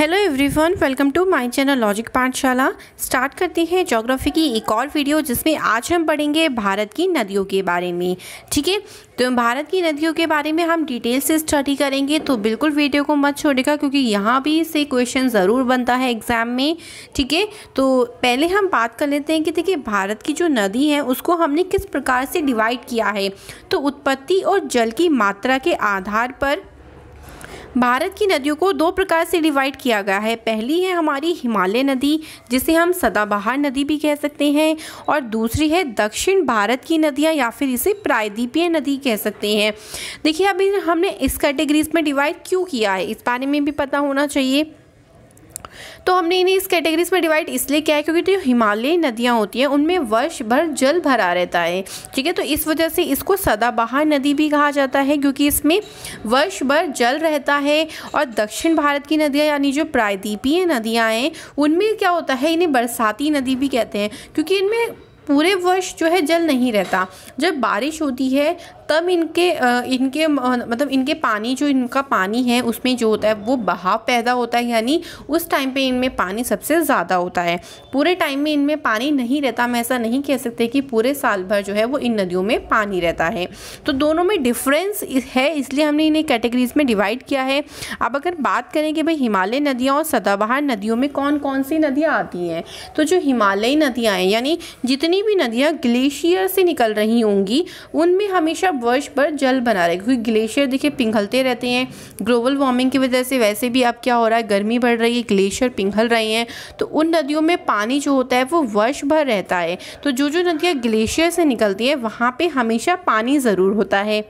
Hello everyone welcome to my channel logic Pathshala start करते हैं geography की एक और वीडियो जिसमें आज हम पढ़ेंगे भारत की नदियों के बारे में। ठीक है? तो भारत की नदियों के बारे में हम डिटेल से स्टडी करेंगे तो बिल्कुल वीडियो को मत छोड़ेगा क्योंकि यहाँ भी से क्वेश्चन ज़रूर बनता है एग्ज़ाम में। ठीक है? तो पहले हम बात कर लेते हैं कि देखिए, भारत की जो नदी है, उसको हमने किस प्रकार से डिवाइड किया है? तो उत्पत्ति और जल की मात्रा के आधार पर भारत की नदियों को दो प्रकार से डिवाइड किया गया है। पहली है हमारी हिमालय नदी, जिसे हम सदाबहार नदी भी कह सकते हैं, और दूसरी है दक्षिण भारत की नदियाँ, या फिर इसे प्रायद्वीपीय नदी कह सकते हैं। देखिए, अभी हमने इस कैटेगरीज में डिवाइड क्यों किया है? इस बारे में भी पता होना चाहिए। तो हमने इन्हें इस कैटेगरीज में डिवाइड इसलिए किया है क्योंकि जो तो हिमालयी नदियाँ होती हैं, उनमें वर्ष भर जल भरा रहता है। ठीक है तो इस वजह से इसको सदाबहार नदी भी कहा जाता है क्योंकि इसमें वर्ष भर जल रहता है और दक्षिण भारत की नदियाँ यानी जो प्रायद्वीपीय नदियाँ हैं, उनमें क्या होता है, इन्हें बरसाती नदी भी कहते हैं क्योंकि इनमें पूरे वर्ष जो है जल नहीं रहता। जब बारिश होती है तब इनके इनके मतलब इनके पानी, जो इनका पानी है, उसमें जो होता है, वो बहाव पैदा होता है, यानी उस टाइम पे इनमें पानी सबसे ज़्यादा होता है। पूरे टाइम में इनमें पानी नहीं रहता हम ऐसा नहीं कह सकते कि पूरे साल भर जो है, वो इन नदियों में पानी रहता है। तो दोनों में डिफरेंस है, इसलिए हमने इन्हें कैटेगरीज में डिवाइड किया है। अब अगर बात करें कि भाई हिमालय नदियाँ और सदाबहार नदियों में कौन कौन सी नदियाँ आती हैं तो जो हिमालयी नदियाँ हैं, यानी जितनी भी नदियाँ ग्लेशियर से निकल रही होंगी, उनमें हमेशा वर्ष भर जल बना रहे क्योंकि ग्लेशियर देखिए पिघलते रहते हैं। ग्लोबल वार्मिंग की वजह से वैसे भी अब क्या हो रहा है? गर्मी बढ़ रही है, ग्लेशियर पिघल रहे हैं। तो उन नदियों में पानी जो होता है वो वर्ष भर रहता है। तो जो जो नदियाँ ग्लेशियर से निकलती हैं, वहाँ पर हमेशा पानी ज़रूर होता है।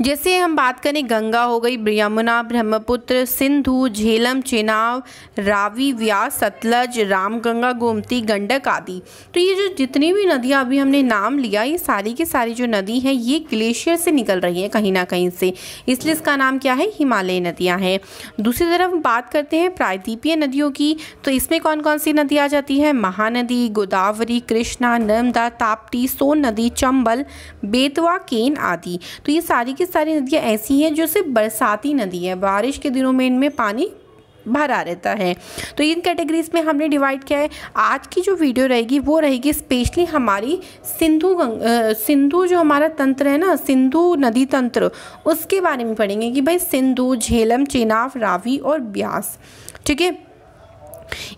जैसे हम बात करें, गंगा हो गई यमुना ब्रह्मपुत्र, सिंधु, झेलम, चेनाव, रावी, व्यास, सतलज, रामगंगा, गोमती, गंडक आदि। तो ये जो जितनी भी नदियाँ अभी हमने नाम लिया, ये सारी की सारी जो नदी हैं, ये ग्लेशियर से निकल रही हैं कहीं ना कहीं से। इसलिए इसका नाम क्या है? हिमालय नदियाँ हैं। दूसरी तरफ़ बात करते हैं प्रायद्वीपीय नदियों की तो इसमें कौन कौन सी नदी आ जाती है? महानदी, गोदावरी, कृष्णा, नर्मदा, ताप्ती, सोन नदी, चंबल, बेतवा, केन आदि। तो ये सारी की सारी नदियाँ ऐसी हैं जो सिर्फ़ बरसाती नदी है। बारिश के दिनों में इनमें पानी भरा रहता है। तो इन कैटेगरीज में हमने डिवाइड किया है। आज की जो वीडियो रहेगी, वो रहेगी स्पेशली हमारी सिंधु सिंधु जो हमारा तंत्र है ना, सिंधु नदी तंत्र, उसके बारे में पढ़ेंगे कि भाई सिंधु, झेलम, चेनाव, रावी और ब्यास, ठीक है?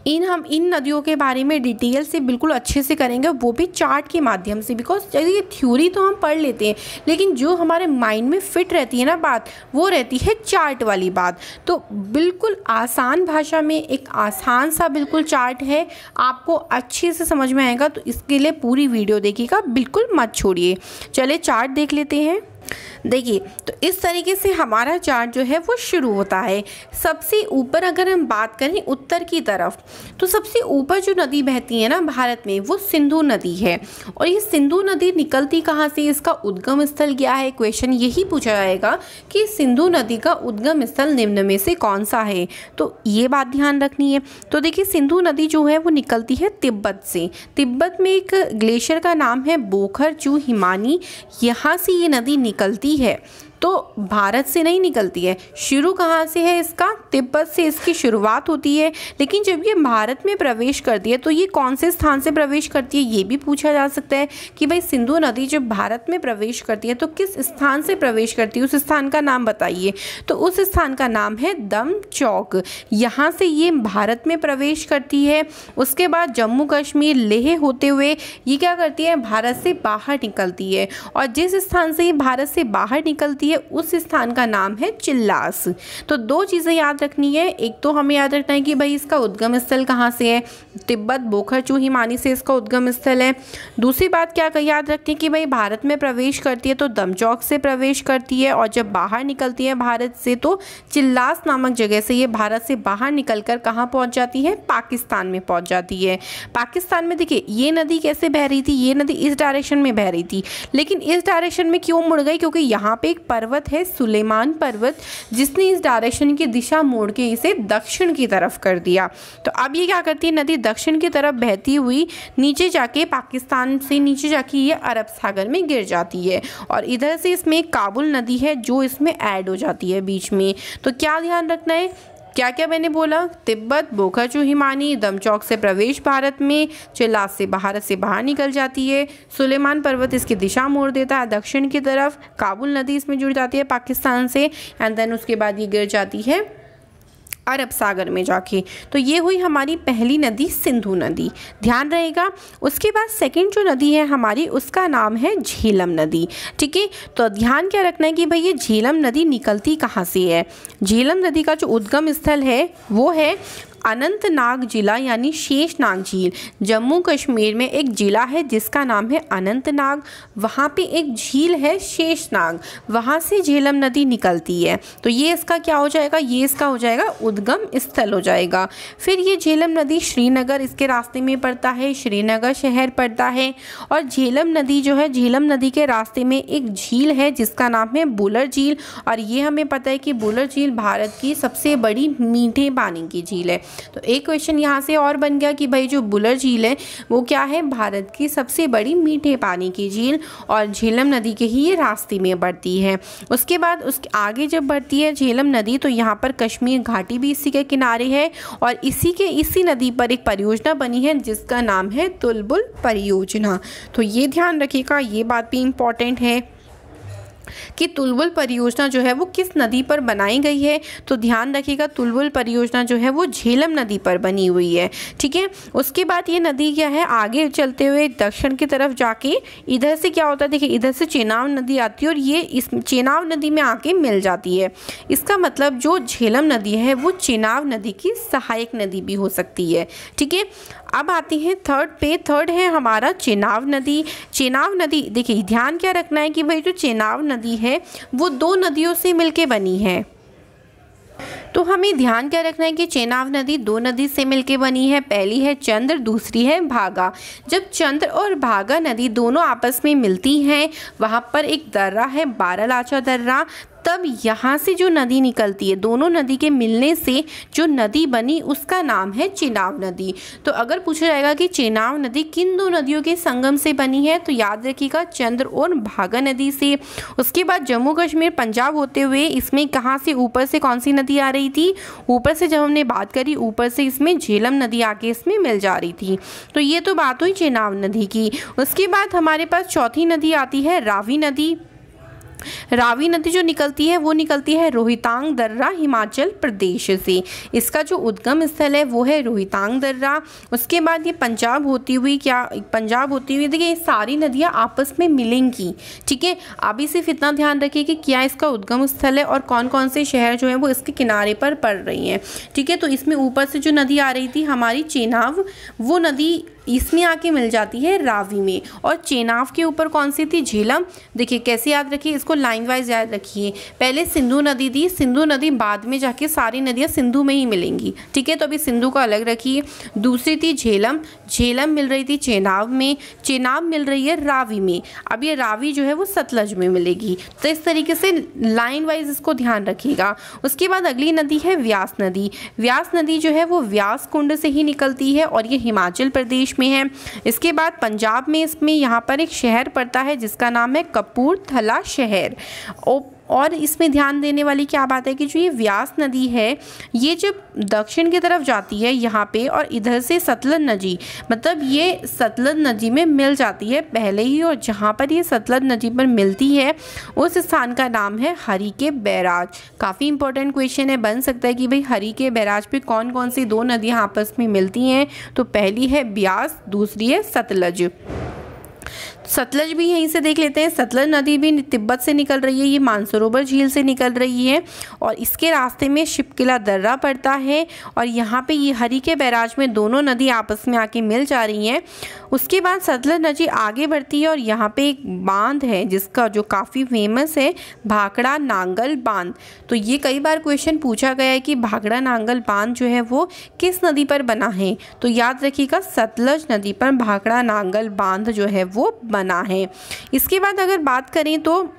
इन हम, इन नदियों के बारे में डिटेल से बिल्कुल अच्छे से करेंगे, वो भी चार्ट के माध्यम से बिकॉज़ ये थ्योरी तो हम पढ़ लेते हैं, लेकिन जो हमारे माइंड में फिट रहती है ना बात, वो रहती है चार्ट वाली बात। तो बिल्कुल आसान भाषा में एक आसान सा बिल्कुल चार्ट है, आपको अच्छे से समझ में आएगा तो इसके लिए पूरी वीडियो देखिएगा, बिल्कुल मत छोड़िए। चले चार्ट देख लेते हैं। देखिए तो इस तरीके से हमारा चार्ट जो है वो शुरू होता है। सबसे ऊपर अगर हम बात करें उत्तर की तरफ़ तो सबसे ऊपर जो नदी बहती है ना भारत में, वो सिंधु नदी है। और ये सिंधु नदी निकलती कहाँ से? इसका उद्गम स्थल क्या है? क्वेश्चन यही पूछा जाएगा कि सिंधु नदी का उद्गम स्थल निम्न में से कौन सा है? तो ये बात ध्यान रखनी है। तो देखिए, सिंधु नदी जो है वो निकलती है तिब्बत से। तिब्बत में एक ग्लेशियर का नाम है बोखर चू हिमानी। यहाँ से ये नदी निकलती है। तो भारत से नहीं निकलती है। शुरू कहाँ से है इसका? तिब्बत से इसकी शुरुआत होती है। लेकिन जब ये भारत में प्रवेश करती है तो ये कौन से स्थान से प्रवेश करती है, ये भी पूछा जा सकता है कि भाई सिंधु नदी जब भारत में प्रवेश करती है तो किस स्थान से प्रवेश करती है? उस स्थान का नाम बताइए। तो उस स्थान का नाम है दम चौक। यहाँ से ये भारत में प्रवेश करती है। उसके बाद जम्मू कश्मीर लेह होते हुए ये क्या करती है? भारत से बाहर निकलती है। और जिस स्थान से ये भारत से बाहर निकलती है, उस स्थान का नाम है चिल्लास। तो दो चीज़ें याद रखनी है। एक तो हमें याद रखना है कि भाई इसका उद्गम स्थल कहाँ से है? तिब्बत बोखर चूहिमानी से इसका उद्गम स्थल है। दूसरी बात क्या याद रखनी है कि भाई भारत में प्रवेश करती है तो दमचौक से प्रवेश करती है और जब बाहर निकलती है भारत से तो चिल्लास नामक जगह से ये भारत से बाहर निकल कर कहाँ पहुँच जाती है? पाकिस्तान में पहुँच जाती है। पाकिस्तान में देखिए, ये नदी कैसे बह रही थी? ये नदी इस डायरेक्शन में बह रही थी। लेकिन इस डायरेक्शन में क्यों मुड़ गई? क्योंकि यहाँ पे एक पर्वत है, सुलेमान पर्वत, जिसने इस डायरेक्शन की दिशा मोड़ के इसे दक्षिण की तरफ़ कर दिया। तो अब ये क्या करती है नदी दक्षिण की तरफ़ बहती हुई, नीचे जाके पाकिस्तान से नीचे जाके ये अरब सागर में गिर जाती है। और इधर से इसमें काबुल नदी है, जो इसमें ऐड हो जाती है बीच में। तो क्या ध्यान रखना है? क्या क्या मैंने बोला? तिब्बत बोखाचू हिमानी दमचौक से प्रवेश भारत में, चिल्लास से भारत से बाहर निकल जाती है। सुलेमान पर्वत इसकी दिशा मोड़ देता है, दक्षिण की तरफ़ काबुल नदी इसमें जुड़ जाती है, पाकिस्तान से एंड देन उसके बाद ये गिर जाती है। अरब सागर में जाके। तो ये हुई हमारी पहली नदी सिंधु नदी। ध्यान रहेगा, उसके बाद सेकंड जो नदी है हमारी, उसका नाम है झीलम नदी। ठीक है? तो ध्यान क्या रखना है कि भाई ये झीलम नदी निकलती कहाँ से है? झीलम नदी का जो उद्गम स्थल है, वो है अनंतनाग जिला यानी शेषनाग झील। जम्मू कश्मीर में एक ज़िला है जिसका नाम है अनंतनाग वहाँ पे एक झील है शेषनाग वहाँ से झेलम नदी निकलती है। तो ये इसका क्या हो जाएगा? ये इसका हो जाएगा उद्गम स्थल हो जाएगा। फिर ये झेलम नदी श्रीनगर इसके रास्ते में पड़ता है, श्रीनगर शहर पड़ता है और झेलम नदी जो है, झेलम नदी के रास्ते में एक झील है जिसका नाम है बुलर झील। और ये हमें पता है कि बुलर झील भारत की सबसे बड़ी मीठे पानी की झील है। तो एक क्वेश्चन यहाँ से और बन गया कि भाई जो बुलर झील है, वो क्या है? भारत की सबसे बड़ी मीठे पानी की झील और झेलम नदी के ही ये रास्ते में बढ़ती है। उसके बाद उसके आगे जब बढ़ती है झेलम नदी तो यहाँ पर कश्मीर घाटी भी इसी के किनारे है और इसी के इसी नदी पर एक परियोजना बनी है, जिसका नाम है तुलबुल परियोजना। तो ये ध्यान रखिएगा, ये बात भी इंपॉर्टेंट है। कि तुलबुल परियोजना जो है वो किस नदी पर बनाई गई है? तो ध्यान रखिएगा तुलबुल परियोजना जो है वो झेलम नदी पर बनी हुई है, ठीक है? उसके बाद ये नदी क्या है? आगे चलते हुए दक्षिण की तरफ़ जाके इधर से क्या होता है? देखिए, इधर से चेनाव नदी आती है और ये इस चेनाव नदी में आके मिल जाती है। इसका मतलब जो झेलम नदी है, वो चेनाव नदी की सहायक नदी भी हो सकती है, ठीक है? अब आती है थर्ड पे थर्ड है हमारा चेनाव नदी। चेनाव नदी, देखिए, ध्यान क्या रखना है कि भाई जो चेनाव नदी है, वो दो नदियों से मिलके बनी है। तो हमें ध्यान क्या रखना है कि चेनाव नदी दो नदी से मिलकर बनी है, पहली है चंद्र, दूसरी है भागा। जब चंद्र और भागा नदी दोनों आपस में मिलती हैं, वहाँ पर एक दर्रा है बारालाचा दर्रा। तब यहाँ से जो नदी निकलती है, दोनों नदी के मिलने से जो नदी बनी, उसका नाम है चेनाव नदी। तो अगर पूछा जाएगा कि चेनाव नदी किन दो नदियों के संगम से बनी है तो याद रखिएगा चंद्र और भागा नदी से। उसके बाद जम्मू कश्मीर, पंजाब होते हुए इसमें कहाँ से ऊपर से कौन सी नदी आ रही थी? ऊपर से जब हमने बात करी, ऊपर से इसमें झेलम नदी आके इसमें मिल जा रही थी। तो ये तो बात हुई चेनाव नदी की। उसके बाद हमारे पास चौथी नदी आती है, रावी नदी। रावी नदी जो निकलती है, वो निकलती है रोहितांग दर्रा, हिमाचल प्रदेश से। इसका जो उद्गम स्थल है, वो है रोहितांग दर्रा। उसके बाद ये पंजाब होती हुई क्या, पंजाब होती हुई, देखिए, ये सारी नदियाँ आपस में मिलेंगी। ठीक है अभी सिर्फ़ इतना ध्यान रखिए कि क्या इसका उद्गम स्थल है और कौन कौन से शहर जो हैं, वो इसके किनारे पर पड़ रही हैं। ठीक है तो इसमें ऊपर से जो नदी आ रही थी, हमारी चेनाव, वो नदी इसमें आके मिल जाती है रावी में। और चेनाव के ऊपर कौन सी थी? झेलम। देखिए, कैसे याद रखिए, इसको लाइन वाइज याद रखिए। पहले सिंधु नदी थी, सिंधु नदी बाद में जाके सारी नदियाँ सिंधु में ही मिलेंगी। ठीक है तो अभी सिंधु को अलग रखिए। दूसरी थी झेलम। झेलम मिल रही थी चेनाव में। चेनाव मिल रही है रावी में। अब ये रावी जो है वो सतलज में मिलेगी। तो इस तरीके से लाइन वाइज इसको ध्यान रखिएगा। उसके बाद अगली नदी है व्यास नदी। व्यास नदी जो है वो व्यास कुंड से ही निकलती है और ये हिमाचल प्रदेश में है। इसके बाद पंजाब में इसमें यहाँ पर एक शहर पड़ता है जिसका नाम है कपूरथला शहर। और इसमें ध्यान देने वाली क्या बात है कि जो ये व्यास नदी है, ये जब दक्षिण की तरफ़ जाती है यहाँ पे और इधर से सतलज नदी मतलब ये सतलज नदी में मिल जाती है पहले ही और जहाँ पर ये सतलज नदी पर मिलती है, उस स्थान का नाम है हरी के बैराज। काफ़ी इंपॉर्टेंट क्वेश्चन है, बन सकता है कि भाई हरी के बैराज पे कौन कौन सी दो नदियाँ आपस में मिलती हैं। तो पहली है ब्यास दूसरी है सतलज। सतलज भी यहीं से देख लेते हैं। सतलज नदी भी तिब्बत से निकल रही है। ये मानसरोवर झील से निकल रही है और इसके रास्ते में शिपकिला दर्रा पड़ता है और यहाँ पे ये हरी के बैराज में दोनों नदी आपस में आके मिल जा रही हैं। उसके बाद सतलज नदी आगे बढ़ती है और यहाँ पे एक बाँध है जिसका जो काफ़ी फ़ेमस है, भाखड़ा नांगल बाँध। तो ये कई बार क्वेश्चन पूछा गया है कि भाखड़ा नांगल बाँध जो है वो किस नदी पर बना है? तो याद रखिएगा, सतलज नदी पर भाखड़ा नांगल बाँध जो है वो है। इसके बाद अगर बात करें तो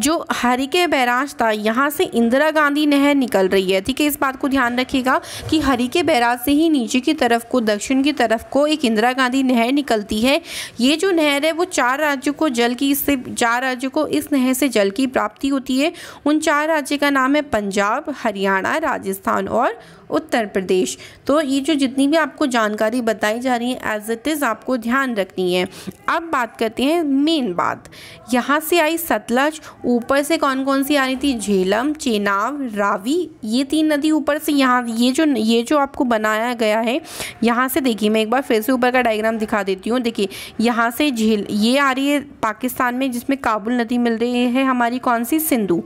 जो हरिके बैराज था, यहाँ से इंदिरा गांधी नहर निकल रही है। ठीक है, इस बात को ध्यान रखिएगा कि हरिके बैराज से ही नीचे की तरफ़ को, दक्षिण की तरफ़ को एक इंदिरा गांधी नहर निकलती है। ये जो नहर है, वो चार राज्यों को जल की, इससे चार राज्यों को इस नहर से जल की प्राप्ति होती है। उन चार राज्य का नाम है पंजाब, हरियाणा, राजस्थान और उत्तर प्रदेश। तो ये जो जितनी भी आपको जानकारी बताई जा रही है एज इट इज़ आपको ध्यान रखनी है। अब बात करते हैं मेन बात। यहाँ से आई सतलज, ऊपर से कौन कौन सी आ रही थी? झेलम चेनाब रावी, ये तीन नदी ऊपर से यहाँ, ये जो ये जो आपको बनाया गया है, यहाँ से देखिए, मैं एक बार फिर से ऊपर का डायग्राम दिखा देती हूँ। देखिए, यहाँ से झेल, ये आ रही है पाकिस्तान में, जिसमें काबुल नदी मिल रही है हमारी कौन सी? सिंधु।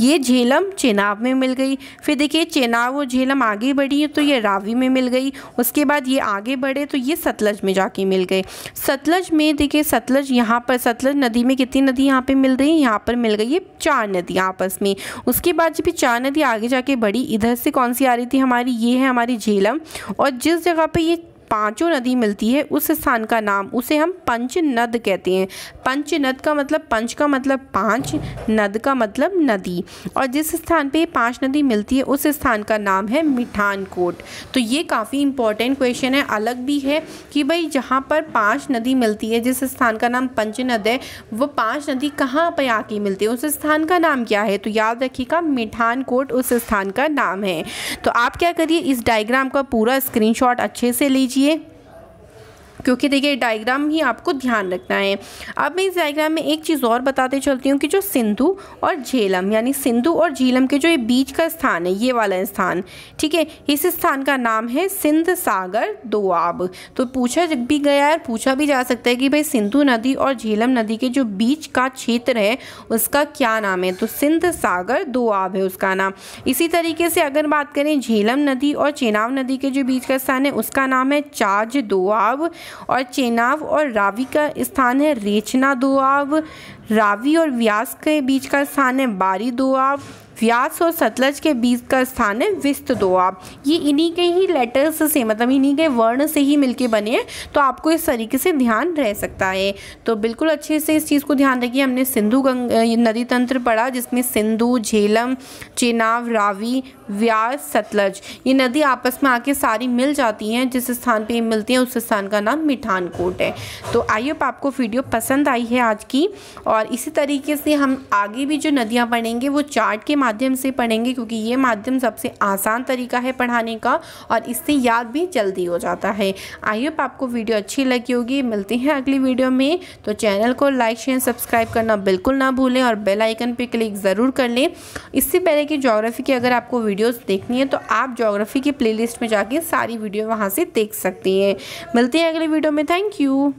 ये झेलम चेनाब में मिल गई। फिर देखिए चेनाब और झेलम आगे आगे बढ़ी तो ये रावी में मिल गई। उसके बाद ये आगे बढ़े तो ये सतलज में जाके मिल गए। सतलज में, देखिए, सतलज यहाँ पर, सतलज नदी में कितनी नदी यहाँ पे मिल रही है? यहाँ पर मिल गई ये चार नदी आपस में। उसके बाद जब ये चार नदी आगे जाके बढ़ी, इधर से कौन सी आ रही थी? हमारी, ये है हमारी झेलम। और जिस जगह पर ये पाँचों नदी मिलती है, उस स्थान का नाम उसे हम पंच नद कहते हैं। पंच नद का मतलब पंच का मतलब पाँच, नद का मतलब नदी। और जिस स्थान पे पाँच नदी मिलती है, उस स्थान का नाम है मिठान कोट तो ये काफ़ी इंपॉर्टेंट क्वेश्चन है। अलग भी है कि भाई जहाँ पर पाँच नदी मिलती है, जिस स्थान का नाम पंच नद है, वो पाँच नदी कहाँ पर आके मिलती है, उस स्थान का नाम क्या है? तो याद रखिएगा मिठान कोट उस स्थान का नाम है। तो आप क्या करिए, इस डायग्राम का पूरा स्क्रीनशॉट अच्छे से लीजिए। métier क्योंकि देखिए डायग्राम ही आपको ध्यान रखना है। अब मैं इस डायग्राम में एक चीज़ और बताते चलती हूँ कि जो सिंधु और झेलम, यानी सिंधु और झीलम के जो ये बीच का स्थान है, ये वाला स्थान, ठीक है? इस स्थान का नाम है सिंध सागर दोआब। तो पूछा भी गया है, पूछा भी जा सकता है कि भाई सिंधु नदी और झेलम नदी के जो बीच का क्षेत्र है, उसका क्या नाम है? तो सिंध सागर दोआब है उसका नाम। इसी तरीके से अगर बात करें, झेलम नदी और चेनाव नदी के जो बीच का स्थान है, उसका नाम है चाज दोआब। और चेनाब और रावी का स्थान है रेचना दोआब। रावी और व्यास के बीच का स्थान है बारी दोआब। व्यास और सतलज के बीच का स्थान है विस्त दोआब। ये इन्हीं के ही लेटर्स से मतलब इन्हीं के वर्ण से ही मिलके बने हैं तो आपको इस तरीके से ध्यान रह सकता है। तो बिल्कुल अच्छे से इस चीज़ को ध्यान रखिए। हमने सिंधु गंग नदी तंत्र पढ़ा, जिसमें सिंधु, झेलम, चेनाब, रावी व्यास सतलज। ये नदी आपस में आके सारी मिल जाती हैं, जिस स्थान पर मिलती हैं, उस स्थान का नाम मिठानकोट है। तो होप आपको वीडियो पसंद आई है आज की, और इसी तरीके से हम आगे भी जो नदियाँ पढ़ेंगे वो चार्ट के माध्यम से पढ़ेंगे, क्योंकि ये माध्यम सबसे आसान तरीका है पढ़ाने का, और इससे याद भी जल्दी हो जाता है। होप आपको वीडियो अच्छी लगी होगी, मिलते हैं अगली वीडियो में। तो चैनल को लाइक, शेयर, सब्सक्राइब करना बिल्कुल ना भूलें, और बेल आइकन पर क्लिक ज़रूर कर लें। इससे पहले कि जोग्राफ़ी की अगर आपको वीडियोज़ देखनी है तो आप जोग्राफ़ी की प्ले में जाके सारी वीडियो वहाँ से देख सकती हैं। मिलते हैं अगले वीडियो में। Thank you